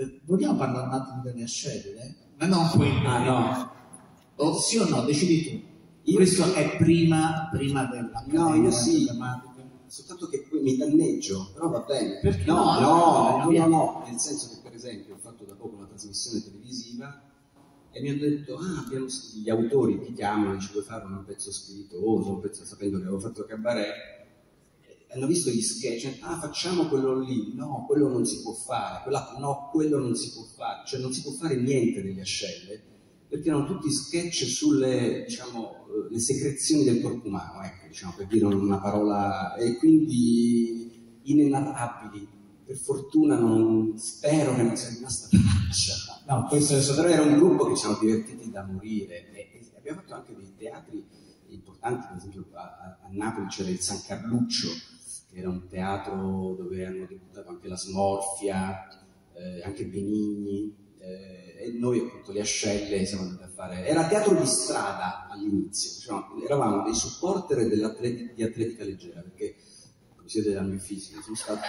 Eh, vogliamo parlare un attimo delle ascelle? Ma non quelle. Ah no. O sì o no, decidi tu. Io Questo è prima, prima della No, io sì. drammatica. Soltanto che poi mi danneggio, però va bene. Perché no? no? No, No, no, nel senso che per esempio ho fatto da poco una trasmissione televisiva e mi hanno detto, ah, abbiamo gli autori ti chiamano, dice vuoi fare un pezzo spiritoso, un pezzo sapendo che avevo fatto cabaret, hanno visto gli sketch, ah facciamo quello lì, no, quello non si può fare, quella, no, quello non si può fare, cioè non si può fare niente delle ascelle, perché erano tutti sketch sulle, diciamo, eh, le secrezioni del corpo umano, ecco, diciamo, per dire una parola, e quindi inenarrabili. Per fortuna non, spero che non sia rimasta traccia. No, questo è Però era un gruppo che ci siamo divertiti da morire e, e abbiamo fatto anche dei teatri importanti, per esempio a, a- Napoli c'era il San Carluccio, era un teatro dove hanno debuttato anche la Smorfia, eh, anche Benigni, eh, e noi appunto le ascelle siamo andati a fare... Era teatro di strada all'inizio, diciamo, eravamo dei supporter di atletica leggera, perché come siete dal mio fisico, sono stato...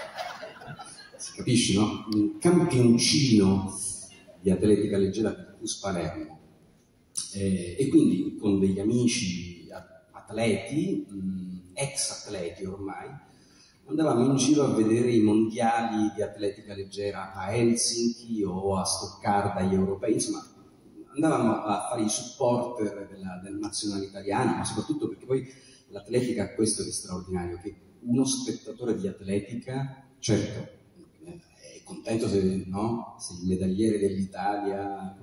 Si capisce, no? Un campioncino di atletica leggera per Cus Palermo. Eh, e quindi con degli amici atleti, mh, ex atleti ormai, andavamo in giro a vedere i mondiali di atletica leggera a Helsinki o a Stoccarda, agli europei, insomma andavamo a fare i supporter della, della nazionale italiana, ma soprattutto perché poi l'atletica ha questo di straordinario, che uno spettatore di atletica, certo, eh, è contento se, no? se il medagliere dell'Italia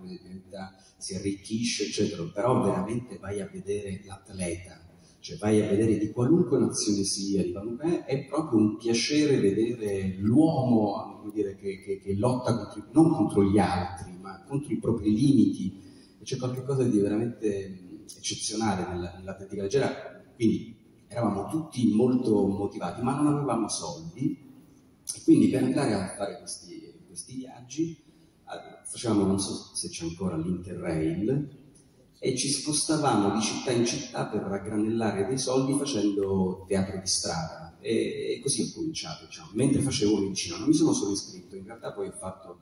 si arricchisce, eccetera, però veramente vai a vedere l'atleta, cioè vai a vedere di qualunque nazione sia, di qualunque, è proprio un piacere vedere l'uomo dire, che, che- che lotta contro, non contro gli altri, ma contro i propri limiti. C'è qualcosa di veramente eccezionale nella- nell'atletica leggera. Quindi eravamo tutti molto motivati, ma non avevamo soldi. E quindi per andare a fare questi, questi viaggi eh, facevamo, non so se c'è ancora l'Interrail, e ci spostavamo di città in città per raggranellare dei soldi facendo teatro di strada e, e così ho cominciato, diciamo. mentre facevo medicina, non mi sono solo iscritto, in realtà poi ho fatto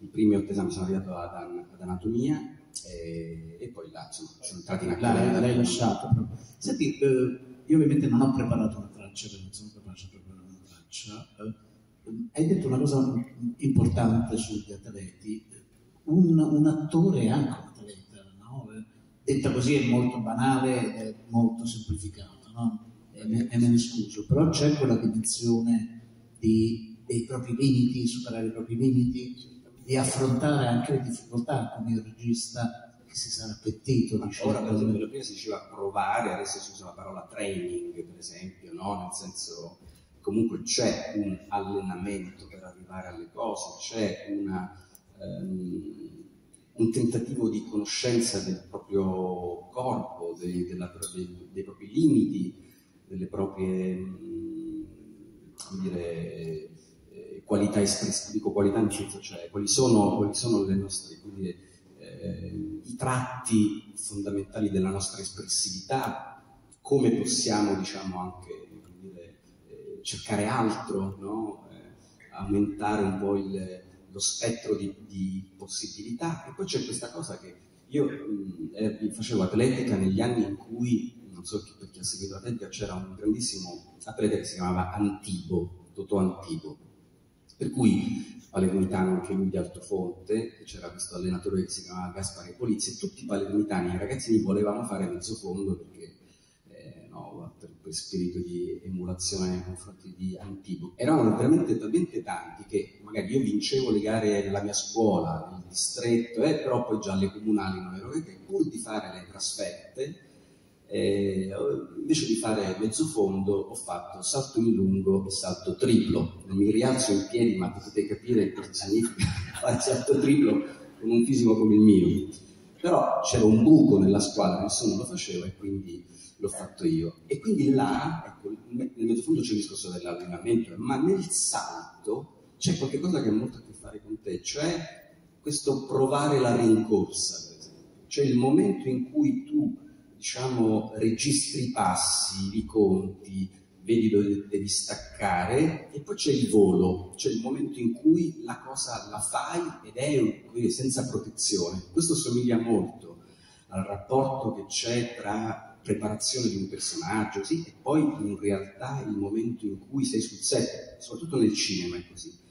i primi otto esami, sono arrivato ad, ad anatomia e, e poi là insomma, sono entrato in accademia. l'hai lasciato. Senti, eh, io ovviamente non ho preparato una traccia, perché non sono capace di preparare una traccia. Eh, hai detto una cosa importante sugli atleti. Un, un attore è anche un atleta, no? Eh, Detta così è molto banale è molto semplificato, no? E me, e me ne scuso, però c'è quella dimensione di- dei propri limiti, superare i propri limiti, di affrontare anche le difficoltà come il regista che si sarà appettito, Ma dice, ora, per esempio, prima si diceva provare, adesso si usa la parola training, per esempio, no? Nel senso, comunque c'è un allenamento per arrivare alle cose, c'è una, ehm, un tentativo di conoscenza del proprio corpo, dei, della- dei- dei propri limiti, delle proprie, mh, come dire, eh, qualità dico qualità nel senso, cioè, quali sono, quali sono nostre, dire, eh, i tratti fondamentali della nostra espressività, come possiamo diciamo anche dire, eh, cercare altro, no? Eh, aumentare un po' il- lo spettro di, di possibilità. E poi c'è questa cosa che io eh, facevo atletica negli anni in cui, non so per chi ha seguito l'atletica, c'era un grandissimo atleta che si chiamava Antibo, Totò Antibo, per cui palermitano anche lui di Altofonte, e c'era questo allenatore che si chiamava Gaspare Polizzi, e tutti i palermitani, i ragazzini volevano fare mezzo fondo perché per, per spirito di emulazione nei confronti di Antibo. Eravamo veramente talmente tanti che magari io vincevo le gare nella mia scuola, nel distretto, eh, però poi già alle comunali non ero che pur di fare le trasferte, eh, invece di fare mezzo fondo ho fatto salto in lungo e salto triplo. Non mi rialzo in piedi, ma potete capire cosa significa fare salto triplo con un fisico come il mio. Però c'era un buco nella squadra, nessuno lo faceva e quindi l'ho fatto io. E quindi là, ecco, nel mezzo fondo c'è il discorso dell'allenamento, ma nel salto c'è qualcosa che ha molto a che fare con te, cioè questo provare la rincorsa. Cioè il momento in cui tu diciamo, registri i passi, li conti, vedi dove devi staccare e poi c'è il volo, c'è il momento in cui la cosa la fai ed è senza protezione. Questo somiglia molto al rapporto che c'è tra preparazione di un personaggio sì, e poi in realtà il momento in cui sei sul set, soprattutto nel cinema è così